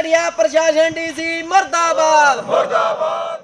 ਘਟਿਆ ਪ੍ਰਸ਼ਾਸਨ ਡੀਸੀ ਮਰਦਾਬਾਦ। ਮਰਦਾਬਾਦ।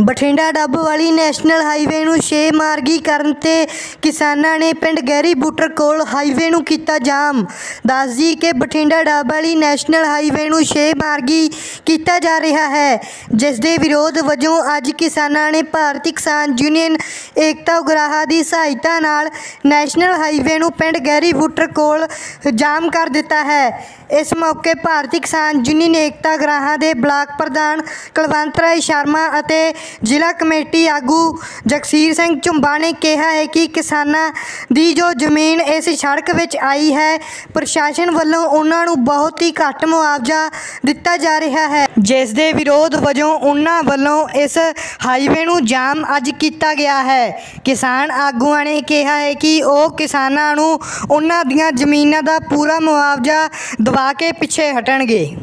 ਬਠਿੰਡਾ ਡੱਬ ਵਾਲੀ ਨੈਸ਼ਨਲ ਹਾਈਵੇ ਨੂੰ ਛੇ ਮਾਰਗੀ ਕਰਨ ਤੇ ਕਿਸਾਨਾਂ ਨੇ ਪਿੰਡ ਗਹਿਰੀ ਬੂਟਰ ਕੋਲ ਹਾਈਵੇ ਨੂੰ ਕੀਤਾ ਜਾਮ। ਦੱਸਦੀ ਕਿ ਬਠਿੰਡਾ ਡੱਬ ਵਾਲੀ ਨੈਸ਼ਨਲ ਹਾਈਵੇ ਨੂੰ ਛੇ ਮਾਰਗੀ ਕੀਤਾ ਜਾ ਰਿਹਾ ਹੈ, ਜਿਸ ਦੇ ਵਿਰੋਧ ਵਜੋਂ ਅੱਜ ਕਿਸਾਨਾਂ ਨੇ ਭਾਰਤੀ ਕਿਸਾਨ ਯੂਨੀਅਨ ਏਕਤਾ ਉਗਰਾਹਾ ਦੀ ਸਹਾਇਤਾ ਨਾਲ ਨੈਸ਼ਨਲ ਹਾਈਵੇ ਨੂੰ ਪਿੰਡ ਗਹਿਰੀ ਬੂਟਰ ਕੋਲ ਜਾਮ ਕਰ ਦਿੱਤਾ ਹੈ। ਇਸ ਮੌਕੇ ਭਾਰਤੀ ਕਿਸਾਨ ਯੂਨੀਅਨ ਏਕਤਾ ਉਗਰਾਹਾ ਦੇ ਬਲਾਕ ਪ੍ਰਧਾਨ ਕੁਲਵੰਤ ਰਾਏ ਸ਼ਰਮਾ ਅਤੇ ਜ਼ਿਲ੍ਹਾ ਕਮੇਟੀ ਆਗੂ ਜਗਸੀਰ ਸਿੰਘ ਝੁੰਬਾ ਨੇ ਕਿਹਾ ਹੈ ਕਿ ਕਿਸਾਨਾਂ ਦੀ ਜੋ ਜ਼ਮੀਨ ਇਸ ਸੜਕ ਵਿੱਚ ਆਈ ਹੈ, ਪ੍ਰਸ਼ਾਸਨ ਵੱਲੋਂ ਉਹਨਾਂ ਨੂੰ ਬਹੁਤ ਹੀ ਘੱਟ ਮੁਆਵਜ਼ਾ ਦਿੱਤਾ ਜਾ ਰਿਹਾ ਹੈ। ਜਿਸ ਦੇ ਵਿਰੋਧ ਵਜੋਂ ਉਹਨਾਂ ਵੱਲੋਂ ਇਸ ਹਾਈਵੇ ਨੂੰ ਜਾਮ ਅੱਜ ਕੀਤਾ ਗਿਆ ਹੈ। ਕਿਸਾਨ ਆਗੂਆਂ ਨੇ ਕਿਹਾ ਹੈ ਕਿ ਉਹ ਕਿਸਾਨਾਂ ਨੂੰ ਉਹਨਾਂ ਦੀਆਂ ਜ਼ਮੀਨਾਂ ਦਾ ਪੂਰਾ ਮੁਆਵਜ਼ਾ ਦਵਾ ਕੇ ਪਿੱਛੇ ਹਟਣਗੇ।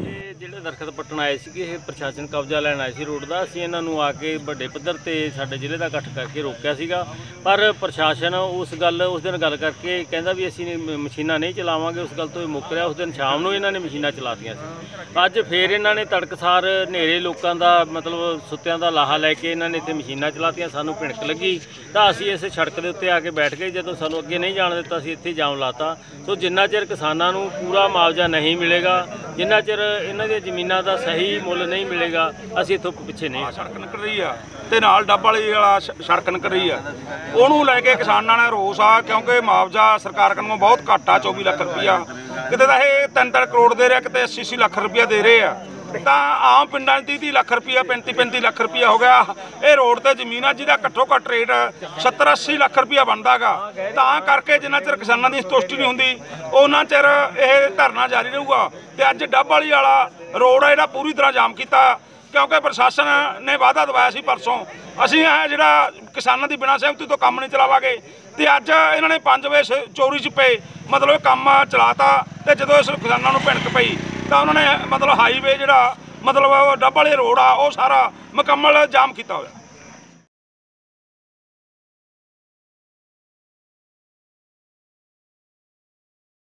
ਇਹ ਦਰਖਤ ਪੱਟਣ ਆਏ ਸੀਗੇ, ਇਹ ਪ੍ਰਸ਼ਾਸਨ ਕਬਜ਼ਾ ਲੈਣ ਆਏ ਸੀ ਰੋਡ ਦਾ। ਅਸੀਂ ਇਹਨਾਂ ਨੂੰ ਆ ਕੇ ਵੱਡੇ ਪੱਧਰ ਤੇ ਸਾਡੇ ਜ਼ਿਲ੍ਹੇ ਦਾ ਇਕੱਠ ਕਰਕੇ ਰੋਕਿਆ ਸੀਗਾ। ਪਰ ਪ੍ਰਸ਼ਾਸਨ ਉਸ ਗੱਲ, ਉਸ ਦਿਨ ਗੱਲ ਕਰਕੇ ਕਹਿੰਦਾ ਵੀ ਅਸੀਂ ਨਹੀਂ- ਮਸ਼ੀਨਾਂ ਨਹੀਂ ਚਲਾਵਾਂਗੇ। ਉਸ ਗੱਲ ਤੋਂ ਇਹ ਮੁੱਕ ਰਿਹਾ। ਉਸ ਦਿਨ ਸ਼ਾਮ ਨੂੰ ਇਹਨਾਂ ਨੇ ਮਸ਼ੀਨਾਂ ਚਲਾਤੀਆਂ ਸੀ। ਅੱਜ ਫੇਰ ਇਹਨਾਂ ਨੇ ਤੜਕਸਾਰ ਹਨੇਰੇ ਲੋਕਾਂ ਦਾ, ਮਤਲਬ ਸੁੱਤਿਆਂ ਦਾ ਲਾਹਾ ਲੈ ਕੇ ਇਹਨਾਂ ਨੇ ਇੱਥੇ ਮਸ਼ੀਨਾਂ ਚਲਾਤੀਆਂ। ਸਾਨੂੰ ਭਿਣਕ ਲੱਗੀ। ਤਾਂ ਅਸੀਂ ਇਸ ਸੜਕ ਦੇ ਉੱਤੇ ਆ ਕੇ ਬੈਠ ਗਏ। ਜਦੋਂ ਸਾਨੂੰ ਅੱਗੇ ਨਹੀਂ ਜਾਣ ਦਿੱਤਾ, ਅਸੀਂ ਇੱਥੇ ਜਾਮ ਲਾਤਾ। ਸੋ ਜਿੰਨਾ ਚਿਰ ਕਿਸਾਨਾਂ ਨੂੰ ਪੂਰਾ ਮੁਆਵਜ਼ਾ ਨਹੀਂ ਮਿਲੇਗਾ ਜਿੰਨਾ ਚਿਰ ਇਹਨਾਂ ਦੀਆਂ ਜ਼ਮੀਨਾਂ ਦਾ ਸਹੀ ਮੁੱਲ ਨਹੀਂ ਮਿਲੇਗਾ, ਅਸੀਂ ਇੱਥੋਂ ਪਿੱਛੇ ਨਹੀਂ ਸੜਕ ਨਿਕਲ ਰਹੀ ਆ ਤੇ ਨਾਲ ਡੱਬ ਵਾਲੀ ਵਾਲਾ ਸੜਕ ਨਿਕਲ ਰਹੀ ਆ। ਉਹਨੂੰ ਲੈ ਕੇ ਕਿਸਾਨਾਂ ਨਾਲ ਰੋਸ ਆ, ਕਿਉਂਕਿ ਮੁਆਵਜ਼ਾ ਸਰਕਾਰ ਕੋਲੋਂ ਬਹੁਤ ਘੱਟ ਆ 24 ਲੱਖ ਰੁਪਈਆ। ਕਿਤੇ ਤਾਂ ਇਹ 3-3 ਕਰੋੜ ਦੇ ਰਿਹਾ, ਕਿਤੇ 80-80 ਲੱਖ ਰੁਪਈਆ ਦੇ ਰਹੇ ਆ। ਤਾਂ ਆਮ ਪਿੰਡਾਂ 'ਚ 30 ਲੱਖ ਰੁਪਈਆ 35-35 ਲੱਖ ਰੁਪਈਆ ਹੋ ਗਿਆ। ਇਹ ਰੋਡ ਤੇ ਜ਼ਮੀਨ ਆ, ਜਿਹਦਾ ਘੱਟੋ ਘੱਟ ਰੇਟ 70-80 ਲੱਖ ਰੁਪਈਆ ਬਣਦਾਗਾ ਤਾਂ ਕਰਕੇ ਜਿੰਨਾ ਚਿਰ ਕਿਸਾਨਾਂ ਦੀ ਸੰਤੁਸ਼ਟੀ ਨਹੀਂ ਹੁੰਦੀ, ਉਹਨਾਂ ਚਿਰ ਇਹ ਧਰਨਾ ਜਾਰੀ ਰਹੂਗਾ। ਤੇ ਅੱਜ ਡੱਬ ਵਾਲੀ ਵਾਲਾ ਰੋਡ ਆ ਜਿਹੜਾ ਪੂਰੀ ਤਰ੍ਹਾਂ ਜਾਮ ਕੀਤਾ। ਕਿਉਂਕਿ ਪ੍ਰਸ਼ਾਸਨ ਨੇ ਵਾਅਦਾ ਦਵਾਇਆ ਸੀ ਪਰਸੋਂ, ਅਸੀਂ ਇਹ ਜਿਹੜਾ ਕਿਸਾਨਾਂ ਦੀ ਬਿਨਾਂ ਸਹਿਮਤੀ ਤੋਂ ਕੰਮ ਨਹੀਂ ਚਲਾਵਾਂਗੇ। ਤੇ ਅੱਜ ਇਹਨਾਂ ਨੇ 5 ਵਜੇ ਚੋਰੀ ਚ ਪਏ ਮਤਲਬ ਇਹ ਕੰਮ ਚਲਾਤਾ, ਤੇ ਜਦੋਂ ਇਸ ਕਿਸਾਨਾਂ ਨੂੰ ਭਿਣਕ ਪਈ ਤਾਂ ਉਹਨਾਂ ਨੇ, ਮਤਲਬ ਹਾਈਵੇ ਜਿਹੜਾ, ਮਤਲਬ ਉਹ ਡੱਬ ਵਾਲੇ ਰੋਡ ਆ, ਉਹ ਸਾਰਾ ਮੁਕੰਮਲ ਜਾਮ ਕੀਤਾ ਹੋਇਆ।